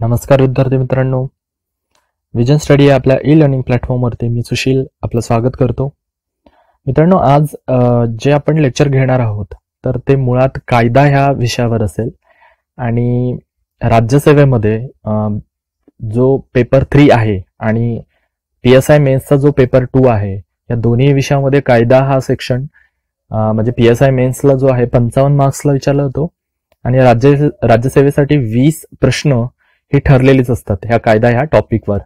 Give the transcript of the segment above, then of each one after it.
नमस्कार विद्यार्थी मित्रांनो. विजन स्टडी या आपल्या ई लर्निंग प्लॅटफॉर्मवरती मी सुशील आपलं स्वागत करतो. मित्रांनो आज जे आपण लेक्चर घेणार आहोत तर ते मुळात कायदा ह्या विषयावर असेल आणि राज्यसेवेमध्ये जो पेपर थ्री आहे आणि पी एस आय मेन्सचा जो पेपर टू आहे या दोन्ही विषयामध्ये कायदा हा सेक्शन म्हणजे पी एस आय मेन्सला जो आहे पंचावन्न मार्क्सला विचारला होतो आणि राज्य राज्यसेवेसाठी वीस प्रश्न ही ठरलेलीच असतात ह्या कायदा ह्या टॉपिकवर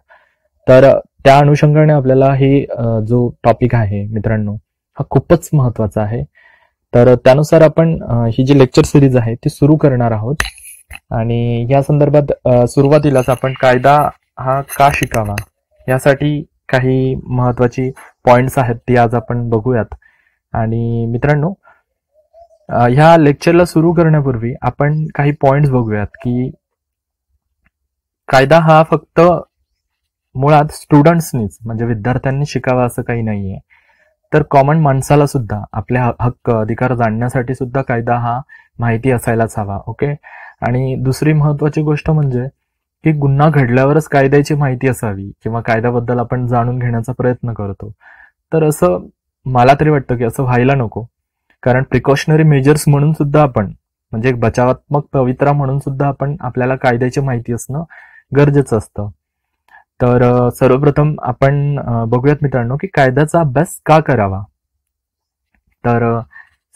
तर त्या अनुषंगाने आपल्याला हे जो टॉपिक आहे मित्रांनो हा खूपच महत्त्वाचा आहे. तर त्यानुसार आपण ही जी लेक्चर सिरीज आहे ती सुरू करणार आहोत. आणि या संदर्भात सुरुवातीलाच आपण कायदा हा का शिकावा यासाठी काही महत्वाची पॉइंट्स आहेत ती आज आपण बघूयात. आणि मित्रांनो ह्या लेक्चरला सुरू करण्यापूर्वी आपण काही पॉइंट्स बघूयात की कायदा हा फक्त मुळात स्टुडंट्सनीच म्हणजे विद्यार्थ्यांनी शिकावा असं काही नाहीये. तर कॉमन माणसाला सुद्धा आपले हक्क अधिकार जाणण्यासाठी सुद्धा कायदा हा माहिती असायलाच हवा ओके आणि दुसरी महत्वाची गोष्ट म्हणजे की गुन्हा घडल्यावरच कायद्याची माहिती असावी किंवा कायद्याबद्दल आपण जाणून घेण्याचा प्रयत्न करतो. तर असं मला तरी वाटतं की असं व्हायला नको. कारण प्रिकॉशनरी मेजर्स म्हणून सुद्धा आपण म्हणजे एक बचावात्मक पवित्रा म्हणून सुद्धा आपण आपल्याला कायद्याची माहिती असणं गरजेचं असतं. तर सर्वप्रथम आपण बघूयात मित्रांनो की कायद्याचा अभ्यास का करावा? तर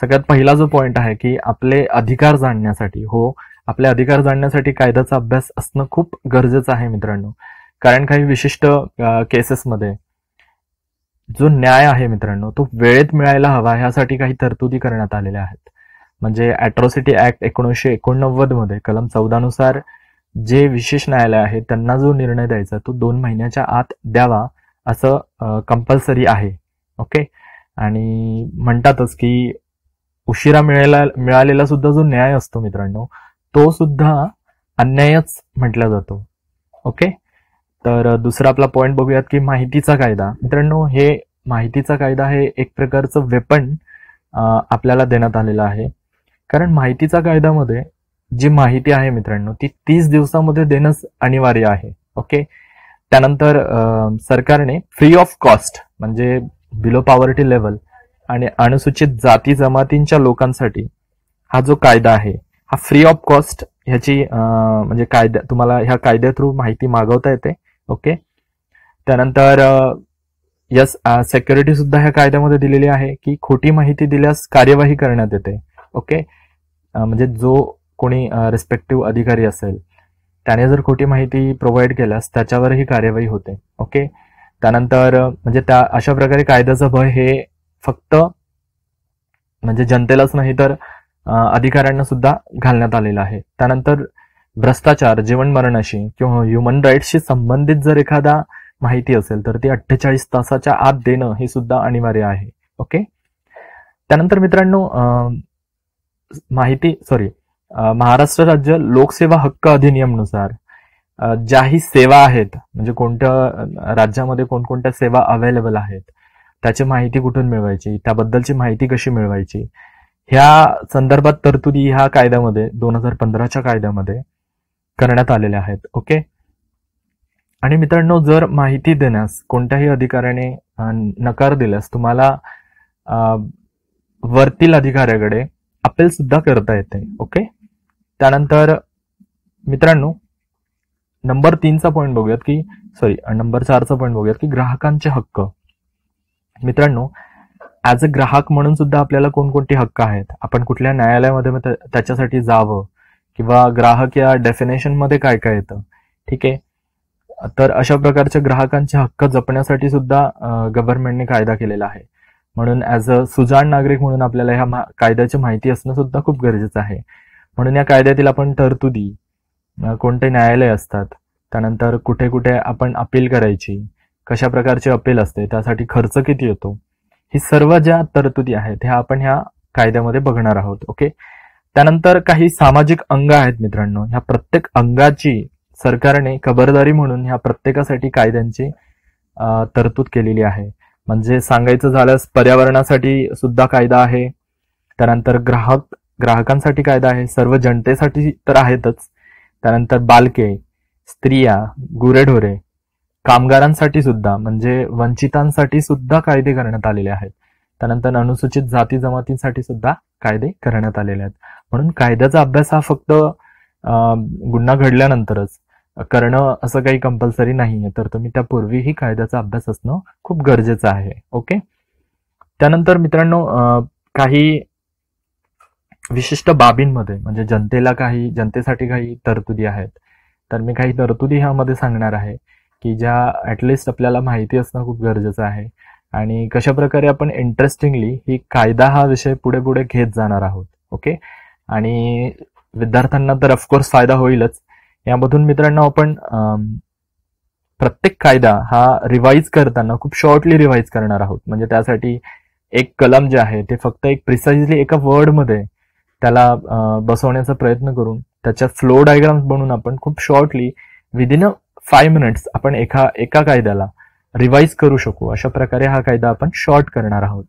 सगळ्यात पहिला जो पॉइंट आहे की आपले अधिकार जाणण्यासाठी हो आपले अधिकार जाणण्यासाठी कायद्याचा अभ्यास असणं खूप गरजेचं आहे मित्रांनो. कारण काही विशिष्ट केसेसमध्ये जो न्याय आहे मित्रांनो तो वेळेत मिळायला हवा ह्यासाठी काही तरतुदी करण्यात आलेल्या आहेत. म्हणजे अॅट्रॉसिटी ऍक्ट एकोणीसशे एकोणनव्वदमध्ये कलम चौदा नुसार जे विशेष न्यायालय आहे त्यांना जो निर्णय द्यायचा तो दोन महिन्याच्या आत द्यावा असं कंपल्सरी आहे. ओके आणि म्हणतातच की उशिरा मिळायला मिळालेला सुद्धा जो न्याय असतो मित्रांनो तो सुद्धा अन्यायच म्हटला जातो. ओके तर दुसरा आपला पॉइंट बघूयात की माहितीचा कायदा. मित्रांनो हे माहितीचा कायदा हे एक प्रकारचं वेपन आपल्याला देण्यात आलेलं आहे. कारण माहितीचा कायद्यामध्ये जी माहिती आहे मित्रांनो ती तीस दिवसामध्ये देणंच अनिवार्य आहे ओके? त्यानंतर सरकारने फ्री ऑफ कॉस्ट म्हणजे बिलो पॉवर्टी लेवल आणि अनुसूचित जाती जमातींच्या लोकांसाठी हा जो कायदा आहे हा फ्री ऑफ कॉस्ट ह्याची म्हणजे कायद्या तुम्हाला ह्या कायद्या थ्रू माहिती मागवता येते ओके? त्यानंतर यस सेक्युरिटी सुद्धा ह्या कायद्यामध्ये दिलेली आहे की खोटी माहिती दिल्यास कार्यवाही करण्यात येते ओके? म्हणजे जो कोणी रिस्पेक्टिव्ह अधिकारी असेल त्याने जर खोटी माहिती प्रोव्हाइड केल्यास त्याच्यावरही कार्यवाही होते ओके त्यानंतर म्हणजे त्या अशा प्रकारे कायद्याचं भय हे फक्त म्हणजे जनतेलाच नाही तर अधिकाऱ्यांना सुद्धा घालण्यात आलेलं आहे. त्यानंतर भ्रष्टाचार जीवन मरणाशी किंवा ह्युमन राईट्सशी संबंधित जर एखादा माहिती असेल तर ती अठ्ठेचाळीस तासाच्या आत देणं हे सुद्धा अनिवार्य आहे ओके त्यानंतर मित्रांनो माहिती सॉरी महाराष्ट्र राज्य लोकसेवा हक्क अधिनियमनुसार ज्या ज्याही सेवा आहेत म्हणजे कोणत्या राज्यामध्ये कोणकोणत्या सेवा अवेलेबल आहेत त्याची माहिती कुठून मिळवायची त्याबद्दलची माहिती कशी मिळवायची ह्या संदर्भात तरतुदी ह्या कायद्यामध्ये दोन हजार पंधराच्या कायद्यामध्ये करण्यात आलेल्या आहेत ओके? आणि मित्रांनो जर माहिती देण्यास कोणत्याही अधिकाऱ्याने नकार दिल्यास तुम्हाला वरतील अधिकाऱ्याकडे अपील सुद्धा करता येते ओके? त्यानंतर मित्रांनो नंबर तीनचा पॉईंट बघूयात की सॉरी नंबर चारचा पॉईंट बघूयात की ग्राहकांचे हक्क. मित्रांनो ऍज अ ग्राहक म्हणून सुद्धा आपल्याला कोणकोणते हक्क आहेत? आपण कुठल्या न्यायालयामध्ये त्याच्यासाठी जावं? किंवा ग्राहक या डेफिनेशनमध्ये काय काय येतं? ठीक आहे? तर अशा प्रकारच्या ग्राहकांचे हक्क जपण्यासाठी सुद्धा गव्हर्नमेंटने कायदा केलेला आहे. म्हणून ॲज अ सुजाण नागरिक म्हणून आपल्याला ह्या कायद्याची माहिती असणं सुद्धा खूप गरजेचं आहे. म्हणून या कायद्यातील आपण तरतुदी कोणते न्यायालय असतात त्यानंतर कुठे कुठे आपण अपील करायची कशा प्रकारची अपील असते त्यासाठी खर्च किती येतो ही सर्व ज्या तरतुदी आहेत ह्या आपण ह्या कायद्यामध्ये बघणार आहोत ओके? त्यानंतर काही सामाजिक अंग आहेत मित्रांनो ह्या प्रत्येक अंगाची सरकारने खबरदारी म्हणून ह्या प्रत्येकासाठी कायद्यांची तरतूद केलेली आहे. म्हणजे सांगायचं झाल्यास पर्यावरणासाठी सुद्धा कायदा आहे त्यानंतर ग्राहक ग्राहकांसाठी कायदा आहे सर्व जनतेसाठी तर आहेतच. त्यानंतर बालके स्त्रिया गुरेढोरे कामगारांसाठी सुद्धा म्हणजे वंचितांसाठी सुद्धा कायदे करण्यात आलेले आहेत. त्यानंतर अनुसूचित जाती जमातींसाठी सुद्धा कायदे करण्यात आलेले आहेत. म्हणून कायद्याचा अभ्यास हा फक्त गुन्हा घडल्यानंतरच करणं असं काही कंपल्सरी नाहीये. तर तुम्ही त्यापूर्वीही कायद्याचा अभ्यास असणं खूप गरजेचं आहे. ओके त्यानंतर मित्रांनो काही विशिष्ट बाबींमध्ये म्हणजे जनतेला काही जनतेसाठी काही तरतुदी आहेत. तर मी काही तरतुदी ह्यामध्ये सांगणार आहे की ज्या ऍटलिस्ट आपल्याला माहिती असणं खूप गरजेचं आहे. आणि कशा प्रकारे आपण इंटरेस्टिंगली ही कायदा हा विषय पुढे पुढे घेत जाणार आहोत ओके आणि विद्यार्थ्यांना तर ऑफकोर्स फायदा होईलच. यामधून मित्रांनो आपण प्रत्येक कायदा हा रिवाईज करताना खूप शॉर्टली रिवाईज करणार आहोत. म्हणजे त्यासाठी एक कलम जे आहे ते फक्त एक प्रिसाइजली एका वर्डमध्ये त्याला बसवण्याचा प्रयत्न करून त्याच्या फ्लो डायग्राम्स बनवून आपण खूप shortly within a five minutes आपण एका एका कायद्याला रिवाईज करू शकू. अशा प्रकारे हा कायदा आपण शॉर्ट करणार आहोत.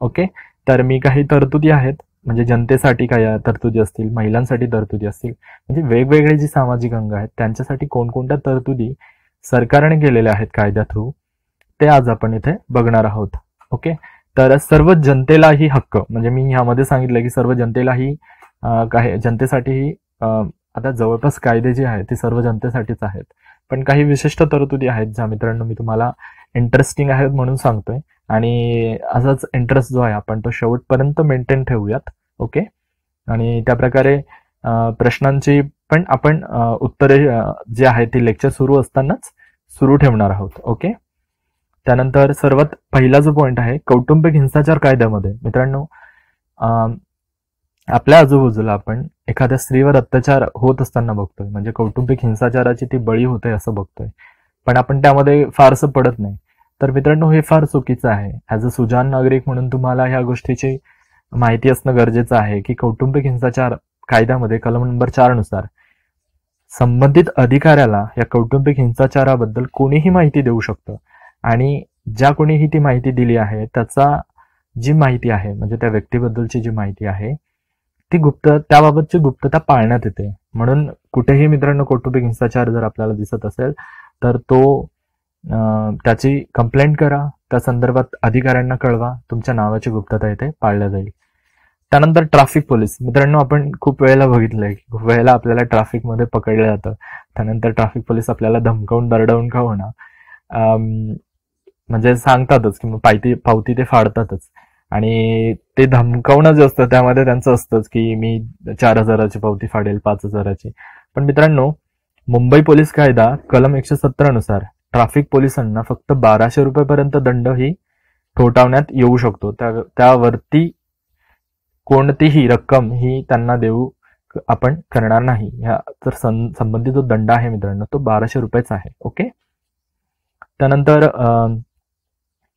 ओके? तर मी काही तरतुदी आहेत. म्हणजे जनतेसाठी काय तरतुदी असतील महिलांसाठी तरतुदी असतील. म्हणजे वेगवेगळे जी सामाजिक अंग आहेत त्यांच्यासाठी कोणकोणत्या तरतुदी सरकारने केलेल्या आहेत कायद्या थ्रू ते आज आपण इथे बघणार आहोत. ओके? तर सर्व जनतेलाही हक्क. म्हणजे मी ह्यामध्ये सांगितलं की सर्व जनतेलाही काय जनतेसाठीही आता जवळपास कायदे जे आहेत ते सर्व जनतेसाठीच आहेत. पण काही विशिष्ट तरतुदी आहेत ज्या मित्रांनो मी तुम्हाला इंटरेस्टिंग आहेत म्हणून सांगतोय. आणि असाच इंटरेस्ट जो आहे आपण तो शेवटपर्यंत मेंटेन ठेवूयात. ओके आणि त्या प्रकारे प्रश्नांची पण आपण उत्तरे जे आहे ती लेक्चर सुरू असतानाच सुरू ठेवणार आहोत. ओके त्यानंतर सर्वात पहिला जो पॉईंट आहे कौटुंबिक हिंसाचार कायद्यामध्ये. मित्रांनो आपल्या आजूबाजूला आपण एखाद्या स्त्रीवर अत्याचार होत असताना बघतोय. म्हणजे कौटुंबिक हिंसाचाराची ती बळी होते असं बघतोय. पण आपण त्यामध्ये फारसं पडत नाही. तर मित्रांनो हे फार चुकीचं आहे. ॲज अ सुजान नागरिक म्हणून तुम्हाला ह्या गोष्टीची माहिती असणं गरजेचं आहे की कौटुंबिक हिंसाचार कायद्यामध्ये कलम नंबर चारनुसार संबंधित अधिकाऱ्याला या कौटुंबिक हिंसाचाराबद्दल कोणीही माहिती देऊ शकतं. आणि ज्या कोणीही ती माहिती दिली आहे त्याचा जी माहिती आहे म्हणजे त्या व्यक्तीबद्दलची जी माहिती आहे ती गुप्त त्याबाबतची गुप्तता पाळण्यात येते. म्हणून कुठेही मित्रांनो कौटुंबिक हिंसाचार जर आपल्याला दिसत असेल तर तो त्याची कंप्लेंट करा त्या संदर्भात अधिकाऱ्यांना कळवा तुमच्या नावाची गुप्तता येथे पाळल्या जाईल. त्यानंतर ट्रॅफिक पोलीस मित्रांनो आपण खूप वेळेला बघितलंय की खूप वेळेला आपल्याला ट्रॅफिकमध्ये पकडलं जातं. त्यानंतर ट्रॅफिक पोलीस आपल्याला धमकावून दरडवून का होणार म्हणजे सांगतातच की पायती पावती ते फाडतातच. आणि ते धमकावणं जे असतं त्यामध्ये त्यांचं असतंच की मी चार हजाराची पावती फाडेल पाच हजाराची. पण मित्रांनो मुंबई पोलीस कायदा कलम एकशे सतरा नुसार ट्रॅफिक पोलिसांना फक्त बाराशे रुपयेपर्यंत दंड ही ठोठावण्यात येऊ शकतो. त्यावरती कोणतीही रक्कम ही त्यांना देऊ आपण करणार नाही. ह्या तर संबंधित जो दंड आहे मित्रांनो तो बाराशे रुपयेचा आहे. ओके? त्यानंतर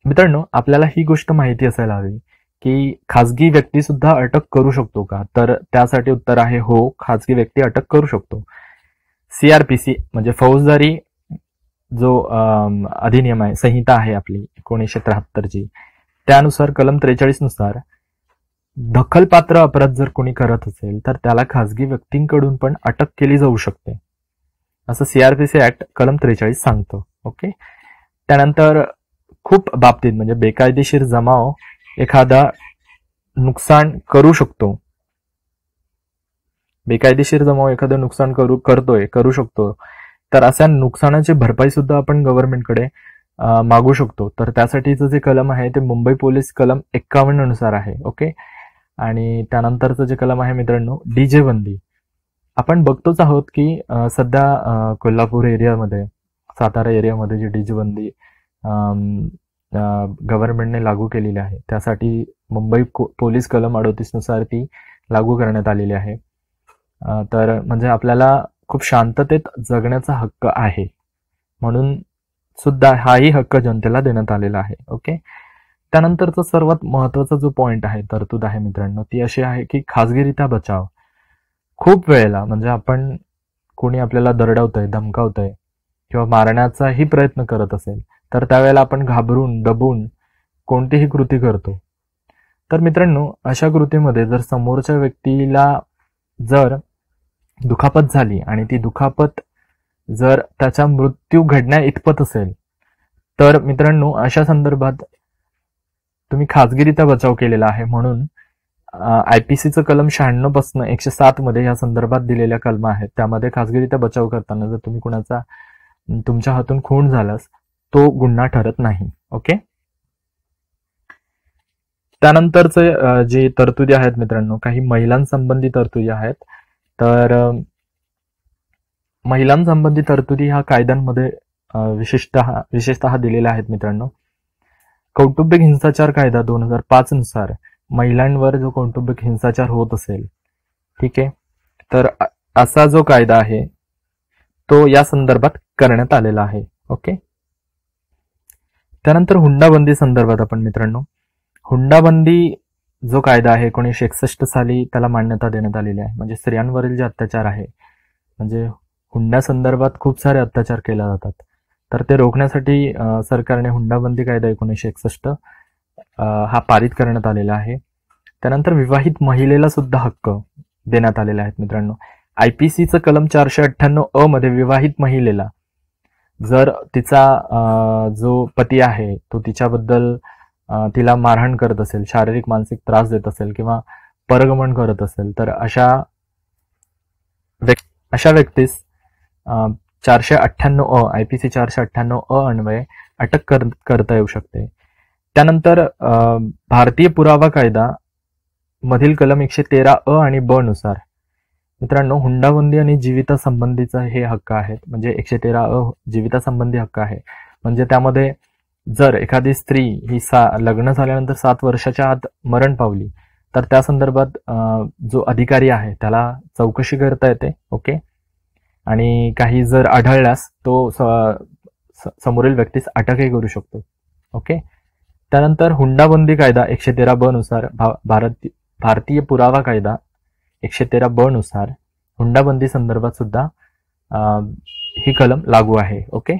मित्रांनो आपल्याला ही गोष्ट माहिती असायला हवी की खाजगी व्यक्ती सुद्धा अटक करू शकतो का? तर त्यासाठी उत्तर आहे हो खाजगी व्यक्ती अटक करू शकतो. सीआरपीसी म्हणजे फौजदारी जो अधिनियम आहे संहिता आहे आपली एकोणीसशे त्र्याहत्तरची त्यानुसार कलम त्रेचाळीसनुसार दखलपात्र अपराध जर कोणी करत असेल तर त्याला खाजगी व्यक्तींकडून पण अटक केली जाऊ शकते. असं सीआरपीसी ऍक्ट कलम त्रेचाळीस सांगतो ओके? त्यानंतर खूप बाबतीत म्हणजे बेकायदेशीर जमाव एखादा नुकसान करू शकतो. बेकायदेशीर जमाव एखादं नुकसान करू करतोय करू शकतो. तर अशा नुकसानाची भरपाई सुद्धा आपण गव्हर्नमेंटकडे मागू शकतो. तर त्यासाठीचं जे कलम आहे ते मुंबई पोलीस कलम एक्कावन्ननुसार आहे ओके? आणि त्यानंतरचं जे कलम आहे मित्रांनो डीजे बंदी. आपण बघतोच आहोत की सध्या कोल्हापूर एरियामध्ये सातारा एरियामध्ये जी डीजे बंदी गव्हर्नमेंटने लागू केलेली आहे. त्यासाठी मुंबई पोलीस कलम अडोतीसनुसार ती लागू करण्यात आलेली आहे. तर म्हणजे आपल्याला खूप शांततेत जगण्याचा हक्क आहे. म्हणून सुद्धा हाही हक्क जनतेला देण्यात आलेला आहे. ओके? त्यानंतरचा सर्वात महत्त्वाचा जो पॉइंट आहे तरतूद आहे मित्रांनो ती अशी आहे की खाजगीरित्या बचाव. खूप वेळेला म्हणजे आपण कोणी आपल्याला दरडवतंय धमकावतंय किंवा मारण्याचाही प्रयत्न करत असेल तर त्यावेळेला आपण घाबरून दबून कोणतीही कृती करतो. तर मित्रांनो अशा कृतीमध्ये जर समोरच्या व्यक्तीला जर दुखापत झाली आणि ती दुखापत जर त्याचा मृत्यू घडण्या इतपत असेल तर मित्रांनो अशा संदर्भात तुम्ही खाजगीरित्या बचाव केलेला आहे. म्हणून आय पी सीचं कलम शहाण्णवपासून एकशे सात मध्ये या संदर्भात दिलेल्या कलमा आहेत. त्यामध्ये खाजगीरित्या बचाव करताना जर तुम्ही कुणाचा तुमच्या हातून खून झालास तो गुन्हा ठरत नाही. ओके त्यानंतरचे जे तरतुदी आहेत मित्रांनो काही महिलांसंबंधी तरतुदी आहेत. तर महिलांसंबंधी तरतुदी ह्या कायद्यांमध्ये विशेषतः विशेषतः दिलेल्या आहेत मित्रांनो. कौटुंबिक हिंसाचार कायदा दोन हजार पाच नुसार महिलांवर जो कौटुंबिक हिंसाचार होत असेल ठीक आहे? तर असा जो कायदा आहे तो या संदर्भात करण्यात आलेला आहे. ओके त्यानंतर हुंडाबंदी संदर्भात आपण मित्रांनो हुंडाबंदी जो कायदा आहे एकोणीसशे एकसष्ट साली त्याला मान्यता देण्यात आलेली आहे. म्हणजे स्त्रियांवरील जे अत्याचार आहे म्हणजे हुंडा संदर्भात खूप सारे अत्याचार केले जातात. तर ते रोखण्यासाठी सरकारने हुंडाबंदी कायदा एकोणीसशे एकसष्ट हा पारित करण्यात आलेला आहे. त्यानंतर विवाहित महिलेला सुद्धा हक्क देण्यात आलेले आहेत मित्रांनो. आयपीसीचं कलम चारशे अठ्ठ्याण्णव अ मध्ये विवाहित महिलेला जर तिचा जो पती आहे तो तिच्याबद्दल तिला मारहाण करत असेल शारीरिक मानसिक त्रास देत असेल किंवा परगमन करत असेल तर अशा अशा व्यक्तीस चारशे अठ्ठ्याण्णव अ आय पी सी चारशे अठ्ठ्याण्णव अ अन्वये अटक कर करता येऊ शकते. त्यानंतर भारतीय पुरावा कायदा मधील कलम एकशे तेरा अ आणि ब नुसार मित्रांनो हुंडाबंदी आणि जीवितासंबंधीचा हे हक्क आहेत म्हणजे एकशे तेरा अ जीवितासंबंधी हक्क आहे. म्हणजे त्यामध्ये जर एखादी स्त्री ही सा लग्न झाल्यानंतर सात वर्षाच्या आत मरण पावली तर त्या संदर्भात जो अधिकारी आहे त्याला चौकशी करता येते ओके? आणि काही जर आढळल्यास तो समोरील व्यक्तीस अटकही करू शकतो ओके? त्यानंतर हुंडाबंदी कायदा एकशे तेरा ब नुसार भारत भारतीय पुरावा कायदा एकशे तेरा ब नुसार हुंडाबंदी संदर्भात सुद्धा ही कलम लागू आहे ओके?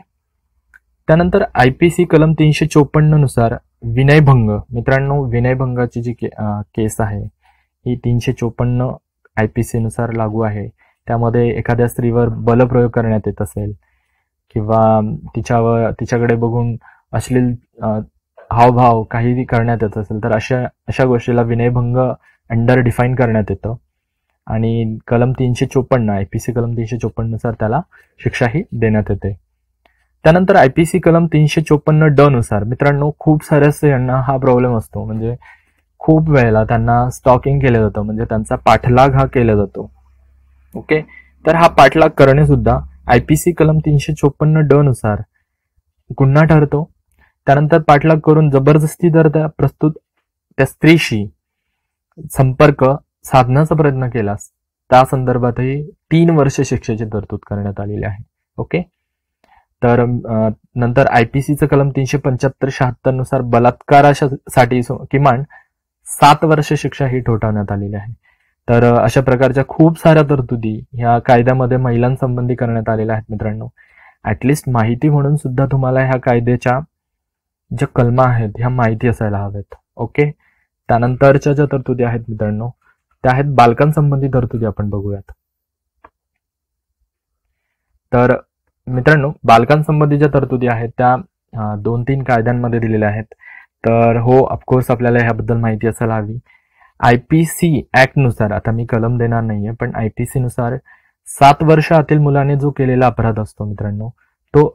त्यानंतर आय पी सी कलम तीनशे चोपन्ननुसार विनयभंग मित्रांनो विनयभंगाची जी के, केस आहे ही तीनशे चोपन्न आय पी सी नुसार लागू आहे. त्यामध्ये एखाद्या स्त्रीवर बलप्रयोग करण्यात येत असेल किंवा तिच्यावर तिच्याकडे बघून अश्लील हावभाव काही करण्यात येत असेल तर अशा अशा गोष्टीला विनयभंग अंडर डिफाईन करण्यात येतं. आणि कलम तीनशे चोपन्न आय पी सी कलम तीनशे चोपन्नुसार त्याला त्याला शिक्षाही देण्यात येते. त्यानंतर आय पी सी कलम तीनशे चोपन्न ड नुसार मित्रांनो खूप साऱ्या स्त्रियांना हा प्रॉब्लेम असतो. म्हणजे खूप वेळेला त्यांना स्टॉकिंग केलं जातं. म्हणजे त्यांचा पाठलाग हा केला जातो. ओके? तर हा पाठलाग करणे सुद्धा आय पी सी कलम तीनशे चोपन्न ड नुसार गुन्हा ठरतो. त्यानंतर पाठलाग करून जबरदस्ती जर त्या प्रस्तुत त्या स्त्रीशी संपर्क साधण्याचा प्रयत्न केलास त्या संदर्भातही तीन वर्ष शिक्षेची तरतूद करण्यात आलेली आहे. ओके तर नंतर आयपीसीचं कलम तीनशे पंच्याहत्तर शहात्तरनुसार बलात्कारासाठी किमान सात वर्ष शिक्षा ही ठोठावण्यात आलेली आहे. तर अशा प्रकारच्या खूप साऱ्या तरतुदी ह्या कायद्यामध्ये महिलांसंबंधी करण्यात आलेल्या आहेत मित्रांनो. ऍटलिस्ट माहिती म्हणून सुद्धा तुम्हाला ह्या कायद्याच्या ज्या कलमा आहेत ह्या माहिती असायला हव्यात. ओके त्यानंतरच्या ज्या तरतुदी आहेत मित्रांनो त्या आहेत बालकांसंबंधी तरतुदी आपण बघूयात. तर मित्रांनो बालकांसंबंधी ज्या तरतुदी आहेत त्या दोन तीन कायद्यांमध्ये दिलेल्या आहेत. तर हो ऑफकोर्स आपल्याला ह्याबद्दल माहिती असायला हवी. आय पी सी ऍक्टनुसार आता मी कलम देणार नाहीये पण आय पी सी नुसार सात वर्ष आतील मुलाने जो केलेला अपराध असतो मित्रांनो तो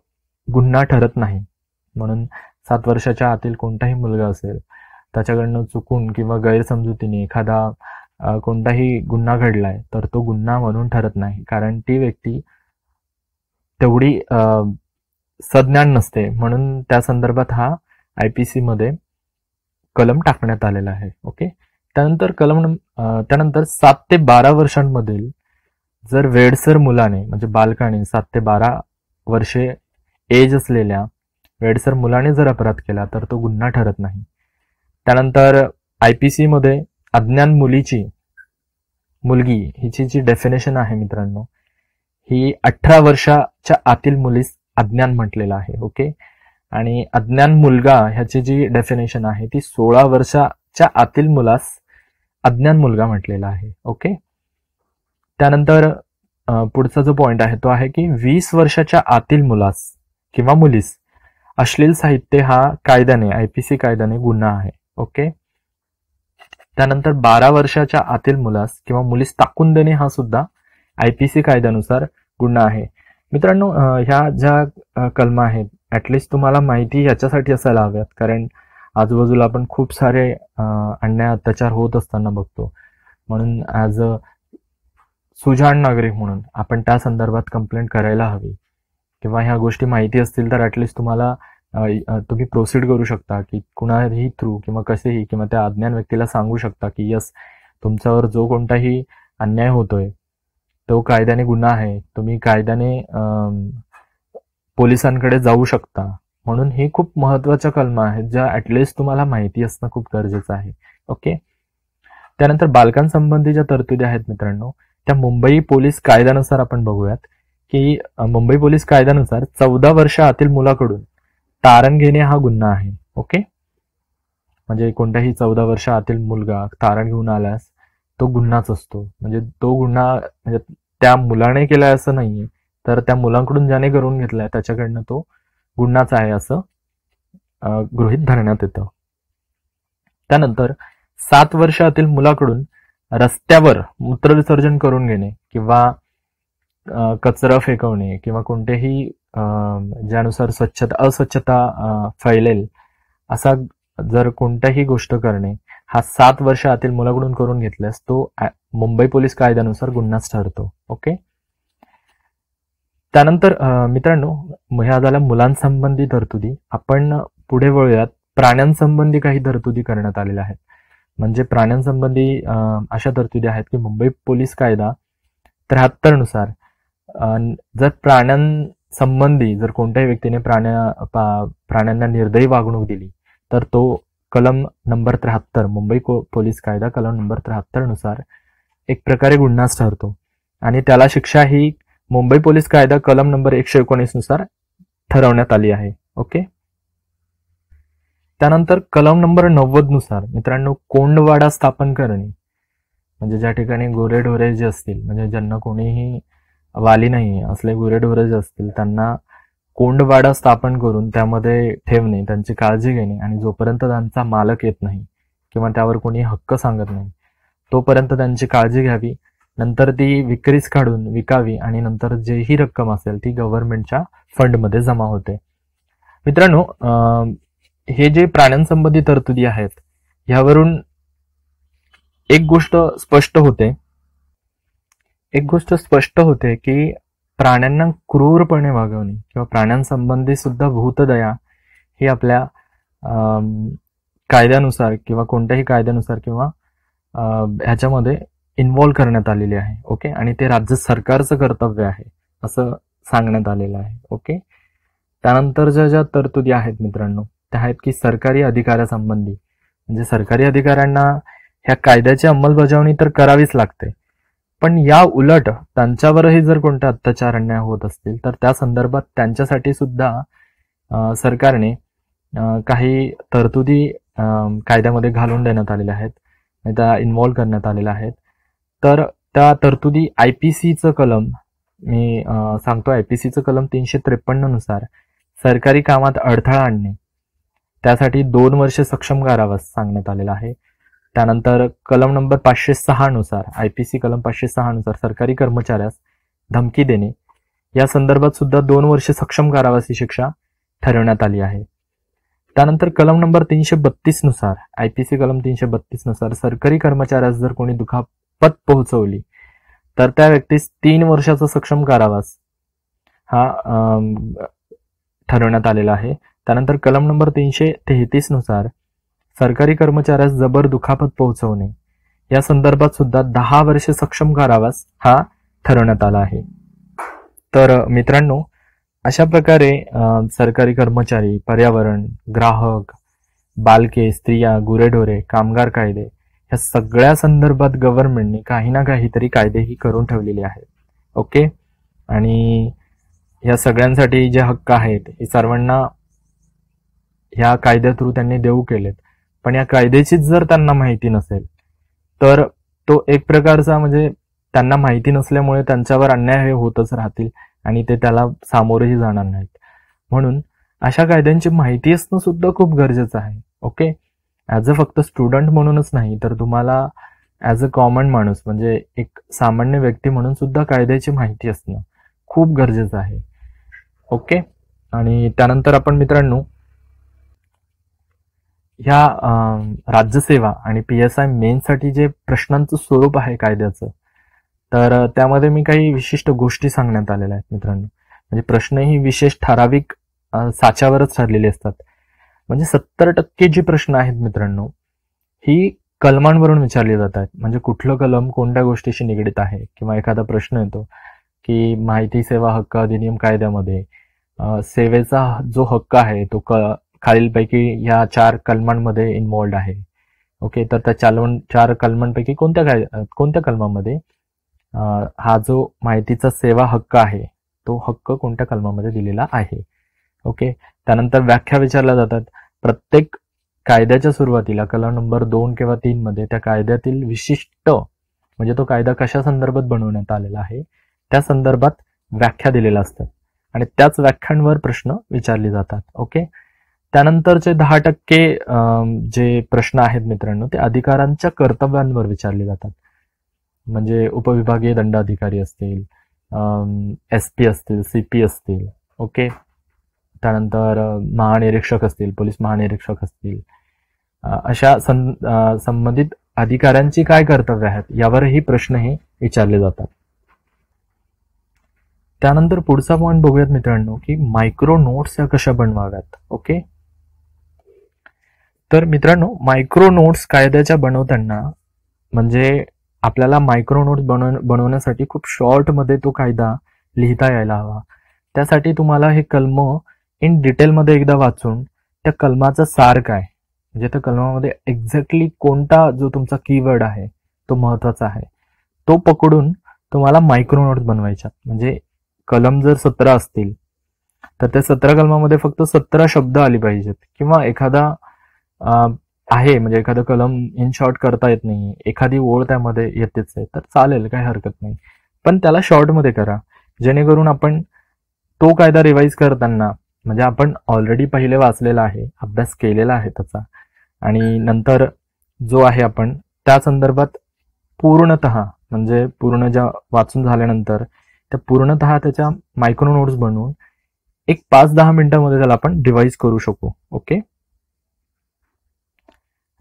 गुन्हा ठरत नाही. म्हणून सात वर्षाच्या आतील कोणताही मुलगा असेल त्याच्याकडनं चुकून किंवा गैरसमजुतीने एखादा कोणताही गुन्हा घडलाय तर तो गुन्हा म्हणून ठरत नाही. कारण ती व्यक्ती तेवढी सज्ञान नसते. म्हणून त्या संदर्भात हा आय पी सी मध्ये कलम टाकण्यात आलेला आहे. ओके? त्यानंतर कलम त्यानंतर सात ते बारा वर्षांमधील जर वेडसर मुलाने म्हणजे बालकाने सात ते बारा वर्षे एज असलेल्या वेडसर मुलाने जर अपराध केला तर तो गुन्हा ठरत नाही. त्यानंतर आय पी सीमध्ये अज्ञान मुलीची मुलगी हिची जी डेफिनेशन आहे मित्रांनो ही अठरा वर्षाच्या आतील मुलीस अज्ञान म्हटलेलं आहे ओके आणि अज्ञान मुलगा ह्याची जी डेफिनेशन आहे ती सोळा वर्षाच्या आतील मुलास अज्ञान मुलगा म्हटलेला आहे ओके त्यानंतर पुढचा जो पॉइंट आहे तो आहे की वीस वर्षाच्या आतील मुलास किंवा मुलीस अश्लील साहित्य हा कायद्याने आयपीसी कायद्याने गुन्हा आहे ओके त्यानंतर बारा वर्षाच्या आतील मुलास किंवा मुलीस टाकून देणे हा सुद्धा आयपीसी कायद्यानुसार गुन्हा आहे. मित्रांनो ह्या ज्या कलमा आहेत ऍटलिस्ट तुम्हाला माहिती याच्यासाठी असायला हव्यात. कारण आजूबाजूला आपण खूप सारे अन्याय अत्याचार होत असताना बघतो. म्हणून ॲज अ सुजाण नागरिक म्हणून आपण त्या संदर्भात कंप्लेंट करायला हवी. किंवा ह्या गोष्टी माहिती असतील तर ऍटलिस्ट तुम्हाला तुम्ही प्रोसीड करू शकता की कुणाही थ्रू किंवा कसेही किंवा त्या अज्ञान व्यक्तीला सांगू शकता की यस तुमच्यावर जो कोणताही अन्याय होतोय तो कायद्याने गुन्हा आहे. तुम्ही कायद्याने पोलिसांकडे जाऊ शकता. म्हणून हे खूप महत्त्वाच्या कलमा आहेत ज्या ऍटलिस्ट तुम्हाला माहिती असणं खूप गरजेचं आहे. ओके? त्यानंतर बालकांसंबंधी ज्या तरतुदी आहेत मित्रांनो. त्या मुंबई पोलीस कायद्यानुसार आपण बघूयात की मुंबई पोलीस कायद्यानुसार चौदा वर्ष आतील मुलाकडून तारण घेणे हा गुन्हा आहे ओके? म्हणजे कोणत्याही चौदा वर्ष आतील मुलगा तारण घेऊन आल्यास तो गुन्हाच असतो. म्हणजे तो गुन्हा म्हणजे त्या मुलाने केलाय असं नाहीये तर त्या मुलांकडून ज्याने करून घेतलाय त्याच्याकडनं तो गुन्हाच आहे असं गृहित धरण्यात येतं. त्यानंतर सात वर्षातील मुलाकडून रस्त्यावर मूत्रविसर्जन करून घेणे किंवा कचरा फेकवणे किंवा कोणतेही ज्यानुसार स्वच्छता अस्वच्छता फैलेल असा जर कोणत्याही गोष्ट करणे हा सात वर्ष आतील मुलाकडून करून घेतल्यास तो मुंबई पोलीस कायद्यानुसार गुन्हाच ठरतो. ओके? त्यानंतर मित्रांनो ह्या झाल्या मुलांसंबंधी तरतुदी. आपण पुढे वळूयात. प्राण्यांसंबंधी काही तरतुदी करण्यात आलेल्या आहेत. म्हणजे प्राण्यांसंबंधी अशा तरतुदी आहेत की मुंबई पोलीस कायदा त्र्याहत्तरनुसार जर प्राण्यां संबंधी जर कोणत्याही व्यक्तीने प्राण्या प्राण्यांना निर्दयी वागणूक दिली तर तो कलम नंबर त्र्याहत्तर मुंबई पोलीस कायदा कलम नंबर त्र्याहत्तरनुसार एक प्रकारे गुन्हाच ठरतो. आणि त्याला शिक्षा ही मुंबई पोलीस कायदा कलम नंबर एकशे एकोणीसनुसार ठरवण्यात आली आहे. ओके? त्यानंतर कलम नंबर नव्वदनुसार मित्रांनो कोंडवाडा स्थापन करणे. म्हणजे ज्या ठिकाणी गोरेढोरे जे असतील म्हणजे ज्यांना कोणीही वाली नाही असले गुरेढोरे जे असतील. त्यांना कोंडवाडा स्थापन करून त्यामध्ये ठेवणे त्यांची काळजी घेणे आणि जोपर्यंत त्यांचा मालक येत नाही किंवा त्यावर कोणी हक्क सांगत नाही तोपर्यंत त्यांची काळजी घ्यावी. नंतर ती विक्रीस काढून विकावी आणि नंतर जे ही रक्कम असेल ती गव्हर्नमेंटच्या फंडमध्ये जमा होते. मित्रांनो हे जे प्राण्यांसंबंधी तरतुदी आहेत ह्यावरून एक गोष्ट स्पष्ट होते. एक गोष्ट स्पष्ट होते की प्राण्यांना क्रूरपणे वागवणे किंवा प्राण्यांसंबंधी सुद्धा भूतदया ही आपल्या कायद्यानुसार किंवा कोणत्याही कायद्यानुसार किंवा ह्याच्यामध्ये इन्व्हॉल्व्ह करण्यात आलेली आहे ओके आणि ते राज्य सरकारचं कर्तव्य आहे असं सांगण्यात आलेलं आहे ओके त्यानंतर ज्या ज्या तरतुदी आहेत मित्रांनो त्या आहेत की सरकारी अधिकाऱ्यासंबंधी. म्हणजे सरकारी अधिकाऱ्यांना ह्या कायद्याची अंमलबजावणी तर करावीच लागते पण या उलट त्यांच्यावरही जर कोणते अत्याचार अन्याय होत असतील तर त्या संदर्भात त्यांच्यासाठी सुद्धा सरकारने काही तरतुदी कायद्यामध्ये घालून देण्यात आलेल्या आहेत त्या इन्व्हॉल्व्ह करण्यात आलेल्या आहेत. तर त्या तरतुदी आय पी सीचं कलम मी सांगतो आय पी सीचं कलम तीनशे त्रेपन्ननुसार सरकारी कामात अडथळा आणणे त्यासाठी दोन वर्ष सक्षम कारावास सांगण्यात आलेला आहे. त्यानंतर कलम नंबर पाचशे सहा नुसार आय पी सी कलम पाचशे सहा नुसार सरकारी कर्मचाऱ्यास धमकी देणे या संदर्भात सुद्धा दोन वर्ष सक्षम कारावासी शिक्षा ठरवण्यात आली आहे. त्यानंतर कलम नंबर तीनशे बत्तीसनुसार आय पी सी कलम तीनशे बत्तीसनुसार सरकारी कर्मचाऱ्यास जर कोणी दुखापत पोहोचवली तर त्या व्यक्तीस तीन वर्षाचा सक्षम कारावास हा ठरवण्यात आलेला आहे. त्यानंतर कलम नंबर तीनशे तेहतीसनुसार सरकारी कर्मचाऱ्यास जबर दुखापत पोहोचवणे. या संदर्भात सुद्धा दहा वर्षे सक्षम कारावास हा ठरवण्यात आला आहे. तर मित्रांनो अशा प्रकारे सरकारी कर्मचारी पर्यावरण ग्राहक बालके स्त्रिया गुरेढोरे कामगार कायदे या सगळ्या संदर्भात गव्हर्नमेंटने काही ना काहीतरी कायदेही करून ठेवलेले आहेत. ओके? आणि या सगळ्यांसाठी जे हक्क आहेत हे सर्वांना ह्या कायद्या थ्रू त्यांनी देऊ केलेत. पण या कायद्याचीच जर त्यांना माहिती नसेल तर तो एक प्रकारचा म्हणजे त्यांना माहिती नसल्यामुळे त्यांच्यावर अन्याय हे होतच राहतील आणि ते त्याला सामोरेही जाणार नाहीत. म्हणून अशा कायद्यांची माहिती असणं सुद्धा खूप गरजेचं आहे ओके? ॲज अ फक्त स्टुडंट म्हणूनच नाही तर तुम्हाला ॲज अ कॉमन माणूस म्हणजे एक सामान्य व्यक्ती म्हणून सुद्धा कायद्याची माहिती असणं खूप गरजेचं आहे ओके? आणि त्यानंतर आपण मित्रांनो ह्या राज्यसेवा आणि पी एस आय मेनसाठी जे प्रश्नांचं स्वरूप आहे कायद्याचं तर त्यामध्ये मी काही विशिष्ट गोष्टी सांगण्यात आलेल्या आहेत मित्रांनो. म्हणजे प्रश्न ही विशेष ठराविक साच्यावरच ठरलेले असतात. म्हणजे सत्तर टक्के जे प्रश्न आहेत मित्रांनो ही कलमांवरून विचारली जातात म्हणजे कुठलं कलम कोणत्या गोष्टीशी निगडीत आहे? किंवा एखादा प्रश्न येतो की माहिती सेवा हक्क अधिनियम कायद्यामध्ये सेवेचा जो हक्क आहे तो क खालीलपैकी ह्या चार कलमांमध्ये इन्वॉल्ड आहे. ओके तर त्या चालवण चार कलमांपैकी कोणत्या काय कोणत्या कलमामध्ये हा जो माहितीचा सेवा हक्क आहे तो हक्क कोणत्या कलमामध्ये दिलेला आहे? ओके त्यानंतर व्याख्या विचारल्या जातात. प्रत्येक कायद्याच्या सुरुवातीला कलम नंबर दोन किंवा तीन मध्ये त्या कायद्यातील विशिष्ट म्हणजे तो कायदा कशा संदर्भात बनवण्यात आलेला आहे त्या संदर्भात व्याख्या दिलेल्या असतात. आणि त्याच व्याख्यांवर प्रश्न विचारले जातात. ओके त्यानंतरचे दहा टक्के जे प्रश्न आहेत मित्रांनो ते अधिकारांच्या कर्तव्यांवर विचारले जातात. म्हणजे उपविभागीय दंडाधिकारी असतील एस पी असतील सी पी असतील ओके त्यानंतर महानिरीक्षक असतील पोलीस महानिरीक्षक असतील. अशा संबंधित अधिकाऱ्यांची काय कर्तव्य आहेत यावरही प्रश्न हे विचारले जातात. त्यानंतर पुढचा पॉईंट बघूयात मित्रांनो की मायक्रो नोट्स या कशा बनवाव्यात ओके तर मित्रांनो मायक्रो नोट्स कायद्याच्या बनवताना म्हणजे आपल्याला मायक्रो नोट्स बनव बनवण्यासाठी खूप शॉर्टमध्ये तो कायदा लिहिता यायला हवा. त्यासाठी तुम्हाला हे कलम इन डिटेलमध्ये एकदा वाचून त्या कलमाचा सार काय? म्हणजे त्या कलमामध्ये एक्झॅक्टली कोणता जो तुमचा कीवर्ड आहे तो महत्त्वाचा आहे. तो पकडून तुम्हाला मायक्रो नोट्स बनवायच्या म्हणजे कलम जर सतरा असतील तर त्या सतरा कलमामध्ये फक्त सतरा शब्द आले पाहिजेत. किंवा एखादा आहे. म्हणजे एखादं कलम इन शॉर्ट करता येत नाही. एखादी ओळ त्यामध्ये येतेच आहे. तर चालेल काही हरकत नाही. पण त्याला शॉर्टमध्ये करा. जेणेकरून आपण तो कायदा रिवाईज करताना म्हणजे आपण ऑलरेडी पहिले वाचलेला आहे अभ्यास केलेला आहे त्याचा आणि नंतर जो आहे आपण त्या संदर्भात पूर्णत म्हणजे पूर्ण ज्या वाचून झाल्यानंतर त्या पूर्णत त्याच्या मायक्रो नोट्स बनवून एक पाच दहा मिनिटांमध्ये त्याला आपण डिवाइस करू शकू. ओके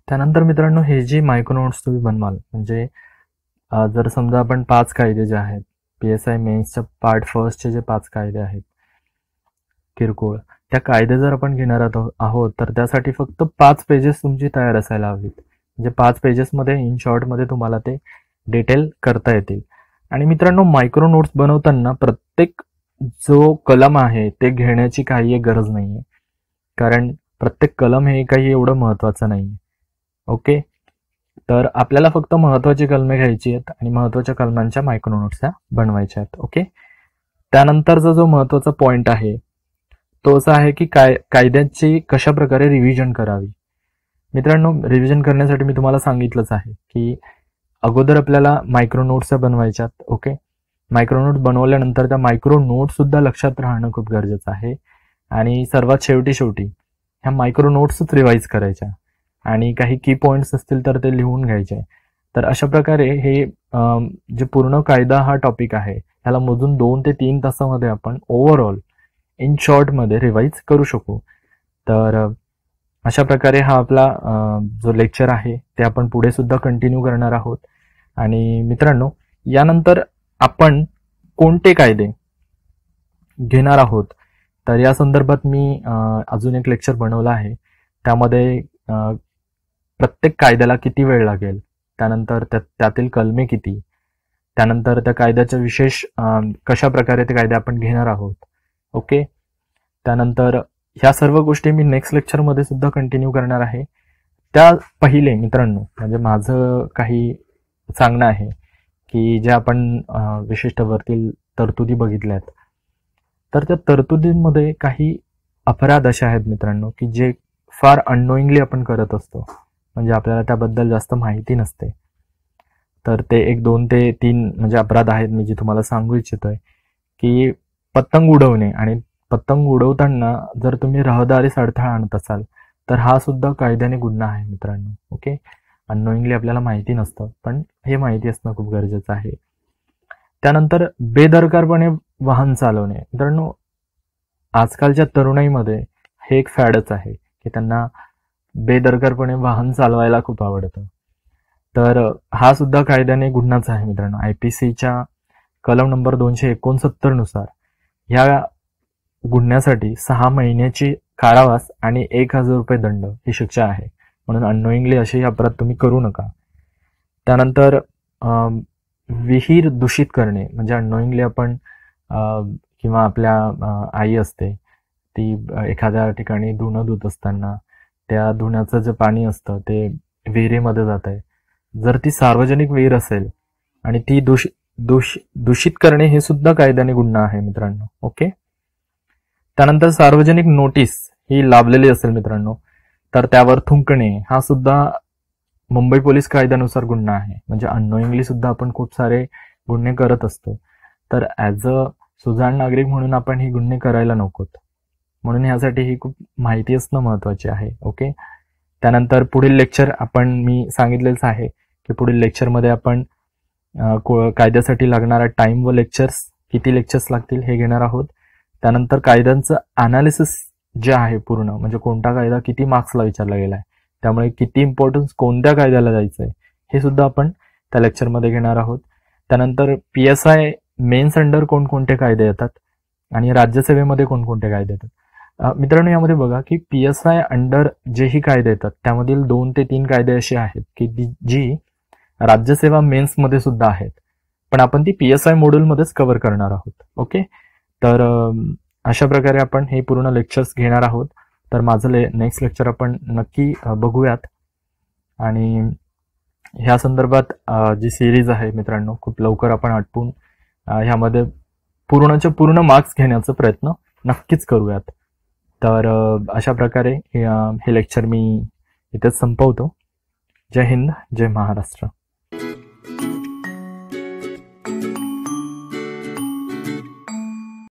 त्यानंतर मित्रांनो हे जे मायक्रो नोट्स तुम्ही बनवाल म्हणजे जर समजा आपण पाच कायदे जे आहेत पी एस आय मेन्सच्या पार्ट फर्स्टचे जे पाच कायदे आहेत किरकोळ त्या कायदे जर आपण घेणार आहोत तर त्यासाठी फक्त पाच पेजेस तुमची तयार असायला हवीत. म्हणजे पाच पेजेसमध्ये इन शॉर्टमध्ये तुम्हाला ते डिटेल करता येतील. आणि मित्रांनो मायक्रो नोट्स बनवताना प्रत्येक जो कलम आहे ते घेण्याची काही गरज नाही आहे कारण प्रत्येक कलम हे काही एवढं महत्वाचं नाही ओके? तर आपल्याला फक्त महत्वाची कलमे घ्यायची आहेत आणि महत्त्वाच्या कलमांच्या मायक्रो ह्या बनवायच्या आहेत ओके? त्यानंतरचा जो महत्त्वाचा पॉइंट आहे तो असा आहे की काय कायद्याची कशा प्रकारे रिव्हिजन करावी? मित्रांनो रिव्हिजन करण्यासाठी मी तुम्हाला सांगितलंच आहे की अगोदर आपल्याला मायक्रो नोट्स बनवायच्यात ओके? मायक्रो नोट्स बनवल्यानंतर त्या मायक्रो नोट्स सुद्धा लक्षात राहणं खूप गरजेचं आहे. आणि सर्वात शेवटी शेवटी ह्या मायक्रो नोट्सच रिवाईज करायच्या. आणि काही की पॉइंट्स असतील तर ते लिहून घ्यायचे. तर अशा प्रकारे हे जे पूर्ण कायदा हा टॉपिक आहे ह्याला मोजून दोन ते तीन तासामध्ये आपण ओव्हरऑल इन शॉर्टमध्ये रिवाईज करू शकू. तर अशा प्रकारे हा आपला जो लेक्चर आहे ते आपण पुढे सुद्धा कंटिन्यू करणार आहोत. आणि मित्रांनो यानंतर आपण कोणते कायदे घेणार आहोत? तर या संदर्भात मी अजून एक लेक्चर बनवलं आहे. त्यामध्ये प्रत्येक कायद्याला किती वेळ लागेल? त्यानंतर त्यातील कलमे किती? त्यानंतर त्या कायद्याच्या विशेष कशा प्रकारे ते कायदे आपण घेणार आहोत? ओके? त्यानंतर ह्या सर्व गोष्टी मी नेक्स्ट लेक्चरमध्ये सुद्धा कंटिन्यू करणार आहे. त्या पहिले मित्रांनो म्हणजे माझं काही सांगणं आहे की जे आपण विशिष्ट वरतील तरतुदी बघितल्या आहेत तर त्या तरतुदींमध्ये काही अपराध असे आहेत मित्रांनो की जे फार अननोईंगली आपण करत असतो. म्हणजे आपल्याला त्याबद्दल जास्त माहिती नसते. तर ते एक दोन ते तीन म्हणजे अपराध आहेत मी जे तुम्हाला सांगू इच्छितोय. की पतंग उडवणे आणि पतंग उडवताना जर तुम्ही रहदारीस अडथळा आणत असाल तर हा सुद्धा कायद्याने गुन्हा आहे मित्रांनो. ओके? अननोईंगली आपल्याला माहिती नसतं पण हे माहिती असणं खूप गरजेचं आहे. त्यानंतर बेदरकारपणे वाहन चालवणे. मित्रांनो आजकालच्या तरुणाईमध्ये हे एक फॅडच आहे की त्यांना बेदरकारपणे वाहन चालवायला खूप आवडतं. तर हा सुद्धा कायद्याने गुन्हाच आहे मित्रांनो. आय पी सीच्या कलम नंबर दोनशे एकोणसत्तरनुसार ह्या गुन्ह्यासाठी सहा महिन्याची कारावास आणि एक हजार रुपये दंड ही शिक्षा आहे. म्हणून अननोईंगली असे अपराध तुम्ही करू नका. त्यानंतर विहीर दूषित करणे म्हणजे अननोईंगली आपण किंवा आपल्या आई असते ती एखाद्या ठिकाणी धुणं धुत असताना त्या धुण्याचं जे पाणी असतं ते विहिरीमध्ये जात आहे जर ती सार्वजनिक विहीर असेल आणि ती दूष दूष दूषित करणे हे सुद्धा कायद्याने गुन्हा आहे मित्रांनो ओके? त्यानंतर सार्वजनिक नोटीस ही लाभलेली असेल मित्रांनो तर त्यावर थुंकणे हा सुद्धा मुंबई पोलीस कायद्यानुसार गुन्हा आहे. म्हणजे अननोईंगली सुद्धा आपण खूप सारे गुन्हे करत असतो. तर ॲज अ सुजाण नागरिक म्हणून आपण हे गुन्हे करायला नकोत. म्हणून ह्यासाठी ही खूप माहिती असणं महत्त्वाची आहे ओके त्यानंतर पुढील लेक्चर आपण मी सांगितलेलंच आहे की पुढील लेक्चरमध्ये आपण कायद्यासाठी लागणारा टाइम व लेक्चर्स किती लेक्चर्स लागतील हे घेणार आहोत. त्यानंतर कायद्यांचं अनालिसिस जे आहे पूर्ण म्हणजे कोणता कायदा किती मार्क्सला विचारला गेला आहे त्यामुळे किती इम्पॉर्टन्स कोणत्या कायद्याला जायचं आहे हे सुद्धा आपण त्या लेक्चरमध्ये घेणार आहोत. त्यानंतर P S I mains under कोणकोणते कायदे येतात आणि राज्यसेवेमध्ये कोणकोणते कायदे येतात. मित्रांनो यामध्ये बघा की पी एस आय अंडर जेही कायदे येतात त्यामधील दोन ते तीन कायदे असे आहेत की जी राज्यसेवा मेन्समध्ये सुद्धा आहेत. पण आपण ती पी एस आय मॉड्यूलमध्येच कव्हर करणार आहोत ओके तर अशा प्रकारे आपण हे पूर्ण लेक्चर्स घेणार आहोत. तर माझं ले नेक्स्ट लेक्चर आपण नक्की बघूयात. आणि ह्या संदर्भात जी सिरीज आहे मित्रांनो खूप लवकर आपण आटपून ह्यामध्ये पूर्णच्या पूर्ण मार्क्स घेण्याचा प्रयत्न नक्कीच करूयात. तर अशा प्रकारे हे लेक्चर मी इथेच संपवतो. जय हिंद जय महाराष्ट्र.